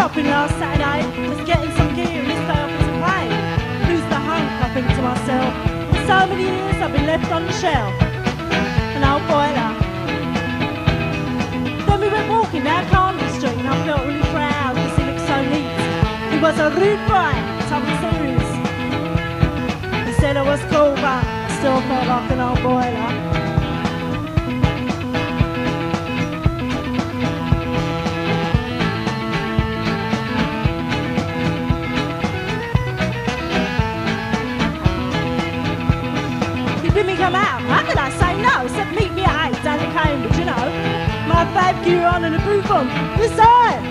shopping last Saturday, was getting some gear and day offered to pay. Who's the hunk, I think to myself. For so many years I've been left on the shelf. An old boiler. Then we went walking down Carnaby Street and I felt really proud because he looked so neat. He was a rude boy, told me serious. He said I was cool but I still felt like an old boiler. Come out. How could I say no? Said meet me at eight down Cambridge, you know. My babe gear on and a bouffant. This side.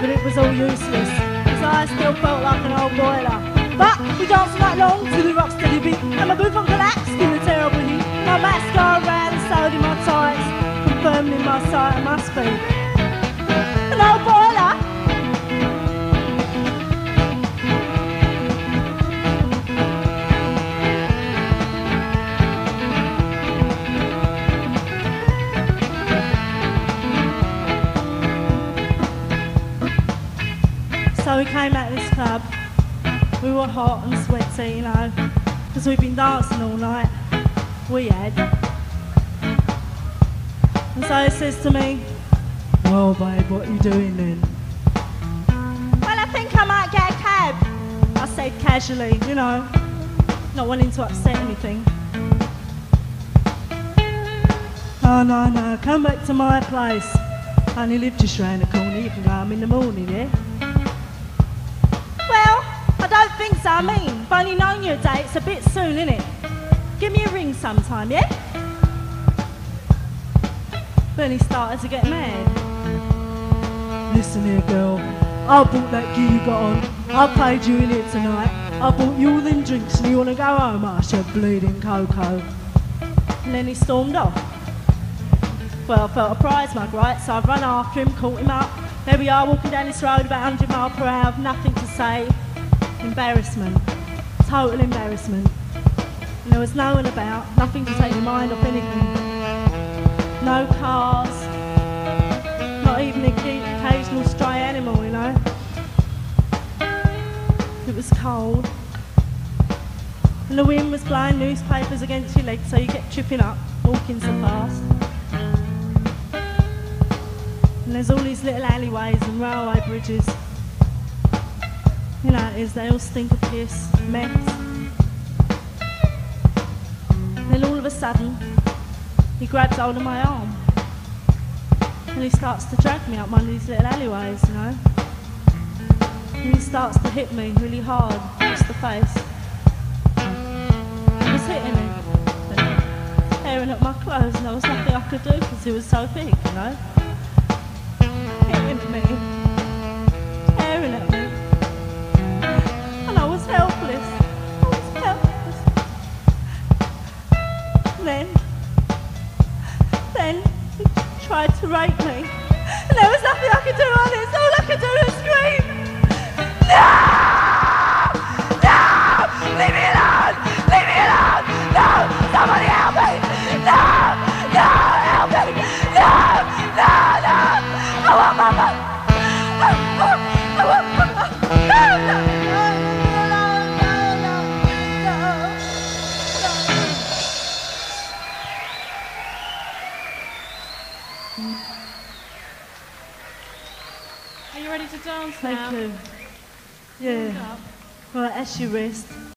But it was all useless, because I still felt like an old boiler. But we danced right long to the rock steady beat, and my bouffant collapsed in a terrible heat. My mascara ran, sewed in my tights, confirmed in my sight and my speed. An old boiler. So we came out of this club. We were hot and sweaty, you know, because we'd been dancing all night. We had. And so he says to me, Well, babe, what are you doing then? Well, I think I might get a cab. I said casually, you know, not wanting to upset anything. Oh, no, no, come back to my place. I only live just round the corner. You can go home in the morning, yeah? Well, I. I mean, I've only known you a day. It's a bit soon, isn't it? Give me a ring sometime, yeah? Then he started to get mad. Listen here, girl. I bought that gear you got on. I paid you in it tonight. I bought you all them drinks and you want to go home? I said bleeding cocoa. And then he stormed off. Well, I felt a prize mug, right? So I've run after him, caught him up. There we are, walking down this road about 100 mile per hour, nothing to say. Embarrassment. Total embarrassment. And there was no one about, nothing to take your mind off anything. No cars. Not even the occasional stray animal, you know. It was cold. And the wind was blowing newspapers against your legs, so you kept tripping up, walking so fast. And there's all these little alleyways and railway bridges. You know, is, they all stink of piss, mess. Then all of a sudden, he grabs hold of my arm. And he starts to drag me up one of these little alleyways, you know. And he starts to hit me really hard across the face. He was hitting me. Tearing up my clothes and there was nothing I could do because he was so big, you know Then, then he tried to rape me, and there was nothing I could do on it. All I could do was scream, Are you ready to dance Thank now? you. Yeah. Well, as your wrist.